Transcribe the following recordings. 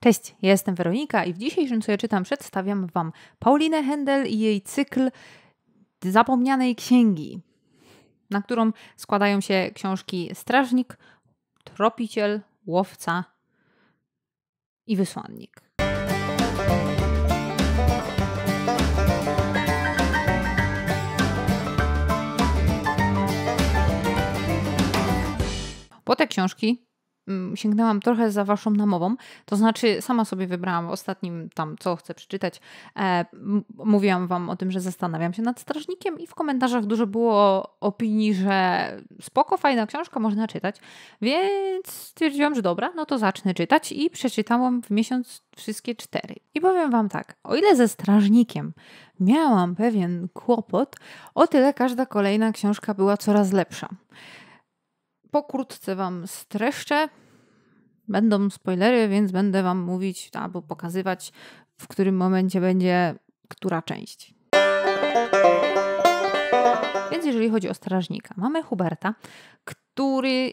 Cześć, ja jestem Weronika i w dzisiejszym co ja czytam przedstawiam Wam Paulinę Händel i jej cykl Zapomnianej Księgi, na którą składają się książki Strażnik, Tropiciel, Łowca i Wysłannik. Po te książki sięgnęłam trochę za waszą namową, to znaczy sama sobie wybrałam ostatnim tam, co chcę przeczytać. E, mówiłam wam o tym, że zastanawiam się nad Strażnikiem i w komentarzach dużo było opinii, że spoko, fajna książka, można czytać, więc stwierdziłam, że dobra, no to zacznę czytać i przeczytałam w miesiąc wszystkie cztery. I powiem wam tak, o ile ze Strażnikiem miałam pewien kłopot, o tyle każda kolejna książka była coraz lepsza. Pokrótce Wam streszczę. Będą spoilery, więc będę Wam mówić albo pokazywać, w którym momencie będzie która część. Więc jeżeli chodzi o strażnika, mamy Huberta, który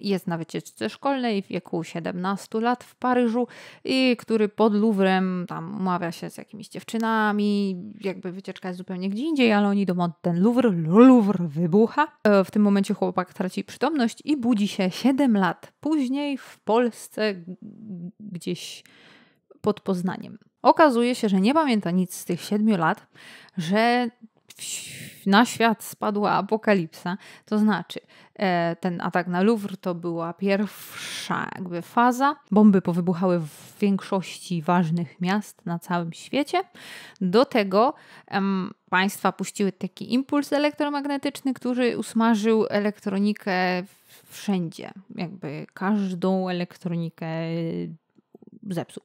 jest na wycieczce szkolnej w wieku 17 lat w Paryżu i który pod Louvrem tam umawia się z jakimiś dziewczynami, jakby wycieczka jest zupełnie gdzie indziej, ale oni od ten Louvre, Louvre wybucha. E, w tym momencie chłopak traci przytomność i budzi się 7 lat później w Polsce gdzieś pod Poznaniem. Okazuje się, że nie pamięta nic z tych 7 lat, że na świat spadła apokalipsa, to znaczy e, ten atak na Louvre to była pierwsza jakby faza. Bomby powybuchały w większości ważnych miast na całym świecie. Do tego em, państwa puściły taki impuls elektromagnetyczny, który usmażył elektronikę wszędzie. Jakby każdą elektronikę zepsuł.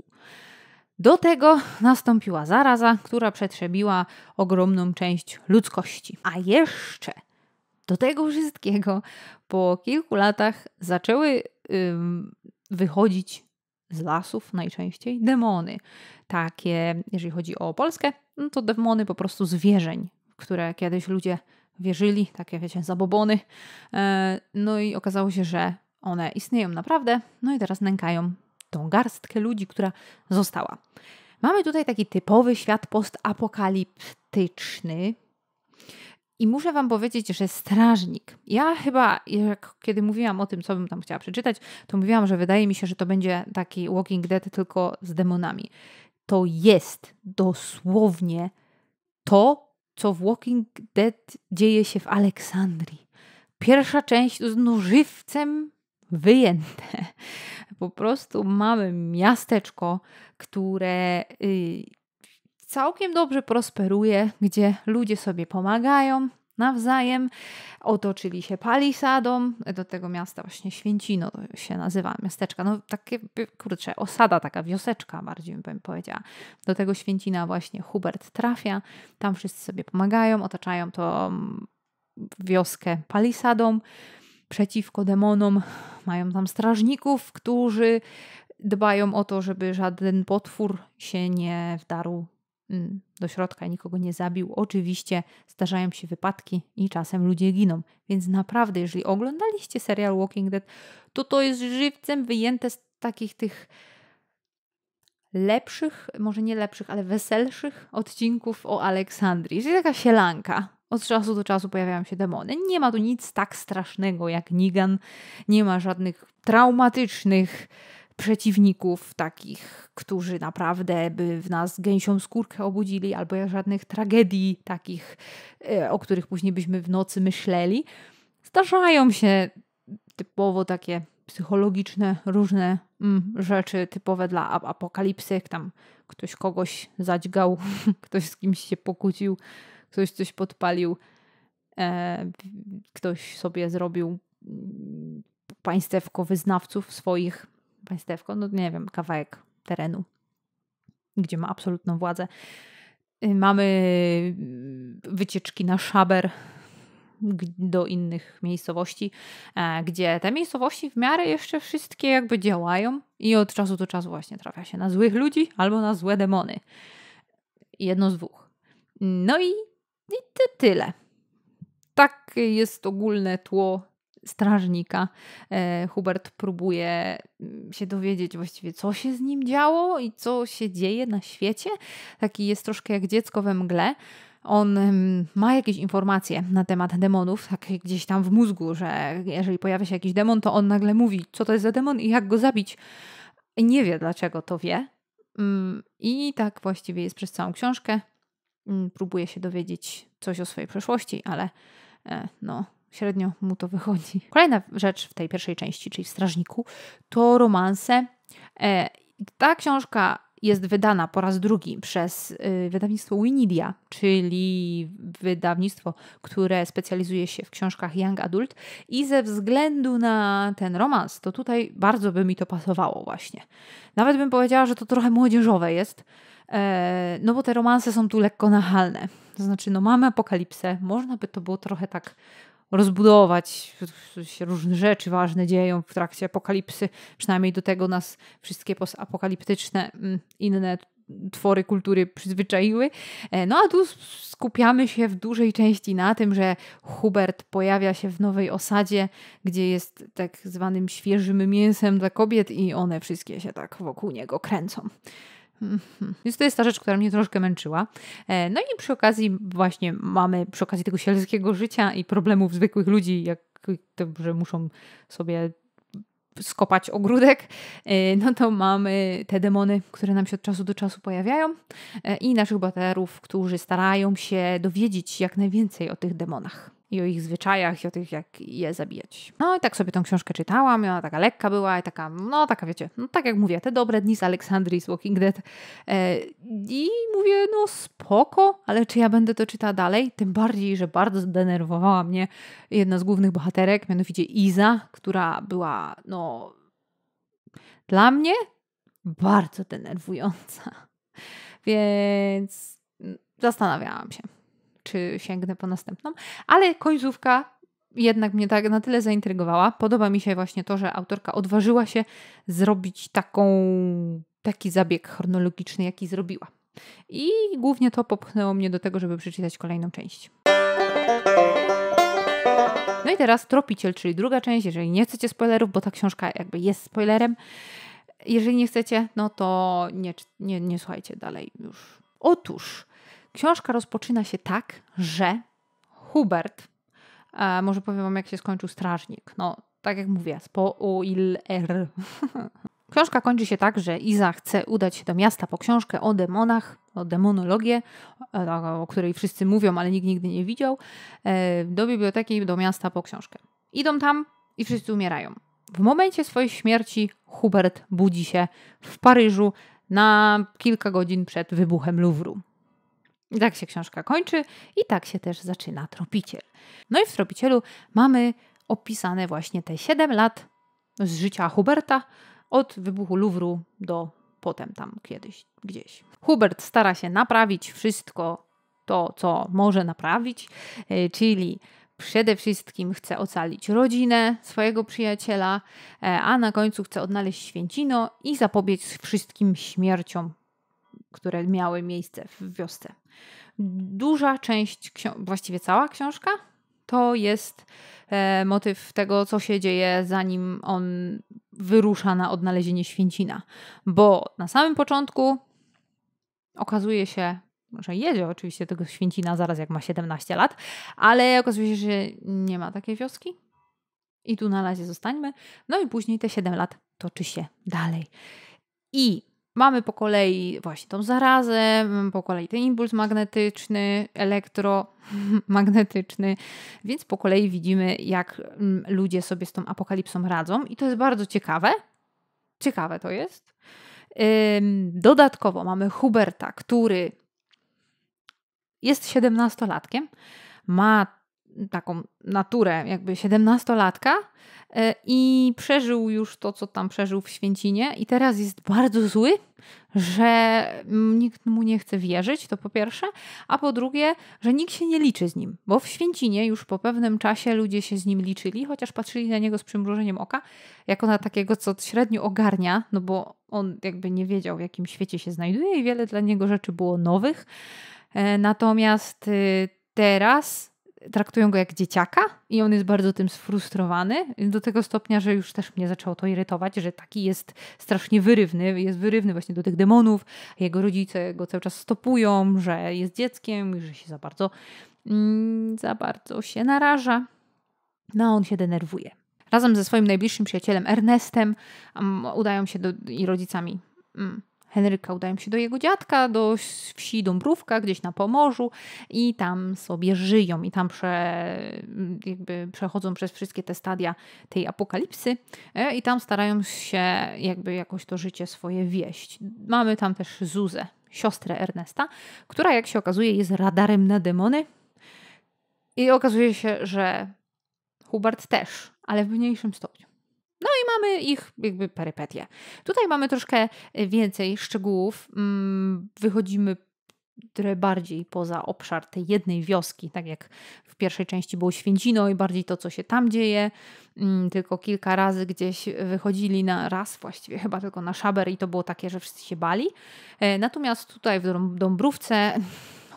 Do tego nastąpiła zaraza, która przetrzebiła ogromną część ludzkości. A jeszcze do tego wszystkiego po kilku latach zaczęły ym, wychodzić z lasów najczęściej demony. Takie, jeżeli chodzi o Polskę, no to demony po prostu zwierzeń, które kiedyś ludzie wierzyli, takie wiecie, zabobony. E, no i okazało się, że one istnieją naprawdę, no i teraz nękają tą garstkę ludzi, która została. Mamy tutaj taki typowy świat postapokaliptyczny. I muszę Wam powiedzieć, że strażnik. Ja chyba, jak, kiedy mówiłam o tym, co bym tam chciała przeczytać, to mówiłam, że wydaje mi się, że to będzie taki Walking Dead tylko z demonami. To jest dosłownie to, co w Walking Dead dzieje się w Aleksandrii. Pierwsza część z nożywcem wyjęte. Po prostu mamy miasteczko, które y, całkiem dobrze prosperuje, gdzie ludzie sobie pomagają nawzajem, otoczyli się palisadą, do tego miasta właśnie Święcino to się nazywa, miasteczka, no takie, kurczę, osada, taka wioseczka bardziej bym powiedziała. Do tego Święcina właśnie Hubert trafia, tam wszyscy sobie pomagają, otaczają to wioskę palisadą, przeciwko demonom. Mają tam strażników, którzy dbają o to, żeby żaden potwór się nie wdarł mm, do środka nikogo nie zabił. Oczywiście zdarzają się wypadki i czasem ludzie giną. Więc naprawdę, jeżeli oglądaliście serial Walking Dead, to to jest żywcem wyjęte z takich tych lepszych, może nie lepszych, ale weselszych odcinków o Aleksandrii. Czyli taka sielanka. Od czasu do czasu pojawiają się demony. Nie ma tu nic tak strasznego jak Nigan. Nie ma żadnych traumatycznych przeciwników, takich, którzy naprawdę by w nas gęsią skórkę obudzili, albo żadnych tragedii takich, e, o których później byśmy w nocy myśleli. Zdarzają się typowo takie psychologiczne, różne mm, rzeczy typowe dla apokalipsy, jak tam ktoś kogoś zadźgał, ktoś z kimś się pokłócił, ktoś coś podpalił, e, ktoś sobie zrobił mm, państewko wyznawców swoich, państewko, no nie wiem, kawałek terenu, gdzie ma absolutną władzę. Y, mamy mm, wycieczki na szaber do innych miejscowości, e, gdzie te miejscowości w miarę jeszcze wszystkie jakby działają i od czasu do czasu właśnie trafia się na złych ludzi albo na złe demony. Jedno z dwóch. No i i to tyle. Tak jest ogólne tło strażnika. E, Hubert próbuje mm, się dowiedzieć właściwie, co się z nim działo i co się dzieje na świecie. Taki jest troszkę jak dziecko we mgle on ma jakieś informacje na temat demonów, tak gdzieś tam w mózgu, że jeżeli pojawia się jakiś demon, to on nagle mówi, co to jest za demon i jak go zabić. I nie wie, dlaczego to wie. Mm, I tak właściwie jest przez całą książkę. Mm, próbuje się dowiedzieć coś o swojej przeszłości, ale e, no, średnio mu to wychodzi. Kolejna rzecz w tej pierwszej części, czyli w Strażniku, to romanse. E, ta książka jest wydana po raz drugi przez y, wydawnictwo Winidia, czyli wydawnictwo, które specjalizuje się w książkach young adult i ze względu na ten romans, to tutaj bardzo by mi to pasowało właśnie. Nawet bym powiedziała, że to trochę młodzieżowe jest, no bo te romanse są tu lekko nachalne. To znaczy, no mamy apokalipsę, można by to było trochę tak rozbudować. Różne rzeczy ważne dzieją w trakcie apokalipsy. Przynajmniej do tego nas wszystkie apokaliptyczne mm, inne twory kultury przyzwyczaiły. E, no a tu skupiamy się w dużej części na tym, że Hubert pojawia się w nowej osadzie, gdzie jest tak zwanym świeżym mięsem dla kobiet i one wszystkie się tak wokół niego kręcą. Mhm. Więc to jest ta rzecz, która mnie troszkę męczyła. E, no i przy okazji właśnie mamy, przy okazji tego sielskiego życia i problemów zwykłych ludzi, jak to, że muszą sobie skopać ogródek, e, no to mamy te demony, które nam się od czasu do czasu pojawiają e, i naszych bohaterów, którzy starają się dowiedzieć jak najwięcej o tych demonach i o ich zwyczajach i o tych, jak je zabijać. No i tak sobie tą książkę czytałam i ona taka lekka była i taka, no taka wiecie, no tak jak mówię, te dobre dni z Aleksandrii z Walking Dead e, i mówię, no spoko, ale czy ja będę to czytała dalej? Tym bardziej, że bardzo zdenerwowała mnie jedna z głównych bohaterek, mianowicie Iza, która była, no dla mnie bardzo denerwująca. Więc zastanawiałam się czy sięgnę po następną, ale końcówka jednak mnie tak na tyle zaintrygowała. Podoba mi się właśnie to, że autorka odważyła się zrobić taką, taki zabieg chronologiczny, jaki zrobiła. I głównie to popchnęło mnie do tego, żeby przeczytać kolejną część. No i teraz Tropiciel, czyli druga część. Jeżeli nie chcecie spoilerów, bo ta książka jakby jest spoilerem. Jeżeli nie chcecie, no to nie, nie, nie słuchajcie dalej już. Otóż Książka rozpoczyna się tak, że Hubert, e, może powiem wam jak się skończył Strażnik, no tak jak mówię, spoiler. Książka kończy się tak, że Iza chce udać się do miasta po książkę o demonach, o demonologię, e, o której wszyscy mówią, ale nikt nigdy nie widział, e, do biblioteki, do miasta po książkę. Idą tam i wszyscy umierają. W momencie swojej śmierci Hubert budzi się w Paryżu na kilka godzin przed wybuchem Louvru. I tak się książka kończy i tak się też zaczyna Tropiciel. No i w Tropicielu mamy opisane właśnie te 7 lat z życia Huberta od wybuchu Louvru do potem tam kiedyś gdzieś. Hubert stara się naprawić wszystko to, co może naprawić, e, czyli przede wszystkim chce ocalić rodzinę swojego przyjaciela, e, a na końcu chce odnaleźć święcino i zapobiec wszystkim śmierciom które miały miejsce w wiosce. Duża część, właściwie cała książka, to jest e, motyw tego, co się dzieje, zanim on wyrusza na odnalezienie święcina. Bo na samym początku okazuje się, że jedzie oczywiście tego święcina zaraz jak ma 17 lat, ale okazuje się, że nie ma takiej wioski. I tu na razie zostańmy. No i później te 7 lat toczy się dalej. I Mamy po kolei właśnie tą zarazę, po kolei ten impuls magnetyczny, elektromagnetyczny, więc po kolei widzimy, jak mm, ludzie sobie z tą apokalipsą radzą, i to jest bardzo ciekawe. Ciekawe to jest. Dodatkowo mamy Huberta, który jest siedemnastolatkiem, ma taką naturę jakby siedemnastolatka e, i przeżył już to, co tam przeżył w Święcinie i teraz jest bardzo zły, że nikt mu nie chce wierzyć, to po pierwsze, a po drugie, że nikt się nie liczy z nim, bo w Święcinie już po pewnym czasie ludzie się z nim liczyli, chociaż patrzyli na niego z przymrużeniem oka, jako na takiego, co średnio ogarnia, no bo on jakby nie wiedział, w jakim świecie się znajduje i wiele dla niego rzeczy było nowych. E, natomiast y, teraz traktują go jak dzieciaka i on jest bardzo tym sfrustrowany do tego stopnia, że już też mnie zaczęło to irytować, że taki jest strasznie wyrywny, jest wyrywny właśnie do tych demonów, jego rodzice go cały czas stopują, że jest dzieckiem i że się za bardzo, mm, za bardzo się naraża. No, on się denerwuje. Razem ze swoim najbliższym przyjacielem Ernestem um, udają się do, i rodzicami um, Henryka udają się do jego dziadka, do wsi Dąbrówka, gdzieś na Pomorzu i tam sobie żyją i tam prze, jakby przechodzą przez wszystkie te stadia tej apokalipsy e, i tam starają się jakby jakoś to życie swoje wieść. Mamy tam też Zuzę, siostrę Ernesta, która jak się okazuje jest radarem na demony i okazuje się, że Hubert też, ale w mniejszym stopniu. No i mamy ich jakby perypetie. Tutaj mamy troszkę więcej szczegółów. Mm, wychodzimy trochę bardziej poza obszar tej jednej wioski, tak jak w pierwszej części było Święcino i bardziej to, co się tam dzieje. Mm, tylko kilka razy gdzieś wychodzili na raz, właściwie chyba tylko na szaber i to było takie, że wszyscy się bali. E, natomiast tutaj w Dąbrówce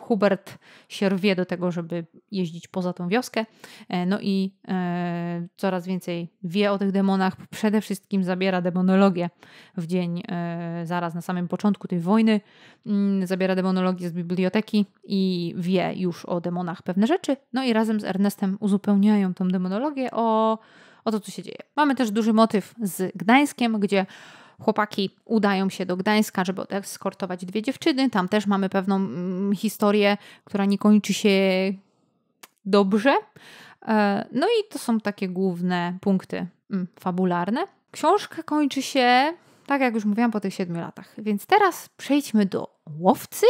Hubert się rwie do tego, żeby jeździć poza tą wioskę. E, no i e, coraz więcej wie o tych demonach. Przede wszystkim zabiera demonologię w dzień, e, zaraz na samym początku tej wojny. Mm, zabiera demonologię z biblioteki i wie już o demonach pewne rzeczy. No i razem z Ernestem uzupełniają tą demonologię o, o to, co się dzieje. Mamy też duży motyw z Gdańskiem, gdzie Chłopaki udają się do Gdańska, żeby eskortować dwie dziewczyny. Tam też mamy pewną mm, historię, która nie kończy się dobrze. E, no i to są takie główne punkty mm, fabularne. Książka kończy się, tak jak już mówiłam, po tych siedmiu latach. Więc teraz przejdźmy do łowcy.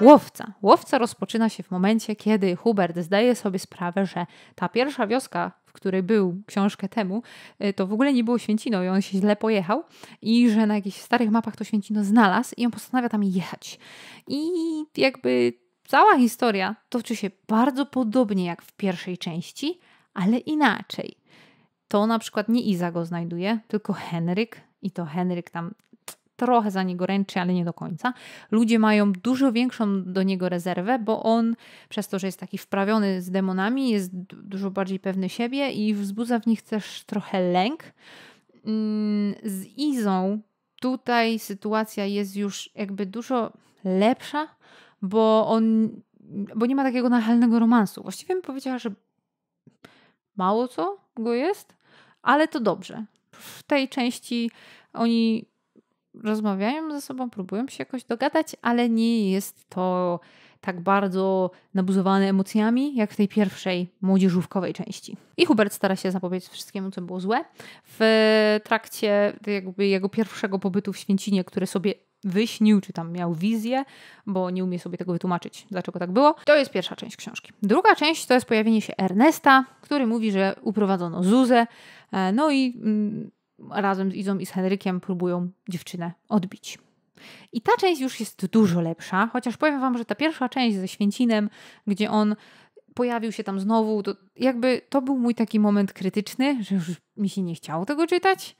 Łowca. Łowca rozpoczyna się w momencie, kiedy Hubert zdaje sobie sprawę, że ta pierwsza wioska, w której był książkę temu, y, to w ogóle nie było Święcino i on się źle pojechał i że na jakichś starych mapach to Święcino znalazł i on postanawia tam jechać. I jakby cała historia toczy się bardzo podobnie jak w pierwszej części, ale inaczej. To na przykład nie Iza go znajduje, tylko Henryk i to Henryk tam trochę za niego ręczy, ale nie do końca. Ludzie mają dużo większą do niego rezerwę, bo on przez to, że jest taki wprawiony z demonami, jest dużo bardziej pewny siebie i wzbudza w nich też trochę lęk. Mm, z Izą tutaj sytuacja jest już jakby dużo lepsza, bo on bo nie ma takiego nachalnego romansu. Właściwie bym powiedziała, że mało co go jest, ale to dobrze. W tej części oni rozmawiają ze sobą, próbują się jakoś dogadać, ale nie jest to tak bardzo nabuzowane emocjami, jak w tej pierwszej młodzieżówkowej części. I Hubert stara się zapobiec wszystkiemu, co było złe. W trakcie jakby jego pierwszego pobytu w Święcinie, który sobie wyśnił, czy tam miał wizję, bo nie umie sobie tego wytłumaczyć, dlaczego tak było. To jest pierwsza część książki. Druga część to jest pojawienie się Ernesta, który mówi, że uprowadzono Zuzę, e, no i mm, razem z Izą i z Henrykiem próbują dziewczynę odbić. I ta część już jest dużo lepsza, chociaż powiem Wam, że ta pierwsza część ze Święcinem, gdzie on pojawił się tam znowu, to jakby to był mój taki moment krytyczny, że już mi się nie chciało tego czytać,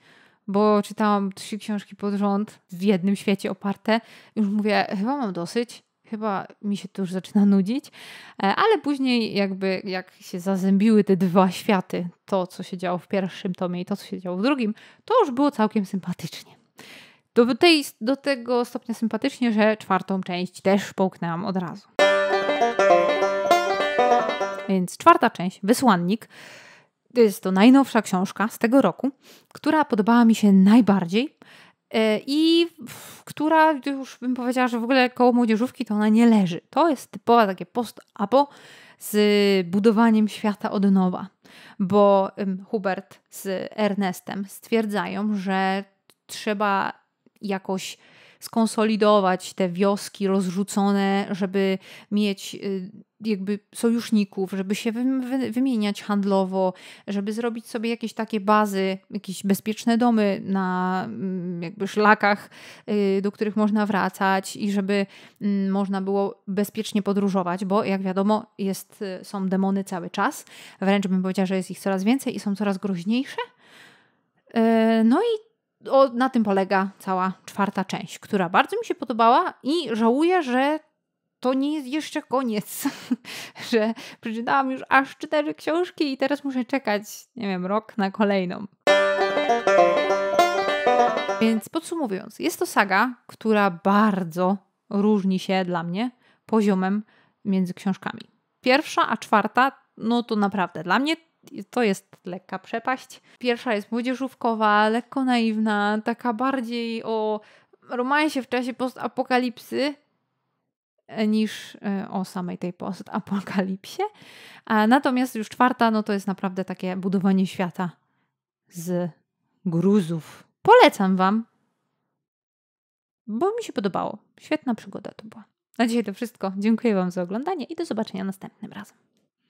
bo czytałam trzy książki pod rząd w jednym świecie oparte. Już mówię, chyba mam dosyć chyba mi się to już zaczyna nudzić, e, ale później jakby jak się zazębiły te dwa światy, to co się działo w pierwszym tomie i to co się działo w drugim, to już było całkiem sympatycznie. Do, tej, do tego stopnia sympatycznie, że czwartą część też połknęłam od razu. Więc czwarta część, Wysłannik, to jest to najnowsza książka z tego roku, która podobała mi się najbardziej. E, i która już bym powiedziała, że w ogóle koło młodzieżówki to ona nie leży. To jest typowa takie post-apo z budowaniem świata od nowa, bo Hubert z Ernestem stwierdzają, że trzeba jakoś skonsolidować te wioski rozrzucone, żeby mieć y, jakby sojuszników, żeby się wymieniać handlowo, żeby zrobić sobie jakieś takie bazy, jakieś bezpieczne domy na mm, jakby szlakach, y, do których można wracać i żeby mm, można było bezpiecznie podróżować, bo jak wiadomo jest, y, są demony cały czas, wręcz bym powiedziała, że jest ich coraz więcej i są coraz groźniejsze. No i o, na tym polega cała czwarta część, która bardzo mi się podobała i żałuję, że to nie jest jeszcze koniec, że przeczytałam już aż cztery książki i teraz muszę czekać, nie wiem, rok na kolejną. Więc podsumowując, jest to saga, która bardzo różni się dla mnie poziomem między książkami. Pierwsza a czwarta, no to naprawdę dla mnie to jest lekka przepaść. Pierwsza jest młodzieżówkowa, lekko naiwna, taka bardziej o romansie w czasie postapokalipsy e, niż e, o samej tej postapokalipsie. Natomiast już czwarta, no to jest naprawdę takie budowanie świata z gruzów. Polecam Wam, bo mi się podobało. Świetna przygoda to była. Na dzisiaj to wszystko. Dziękuję Wam za oglądanie i do zobaczenia następnym razem.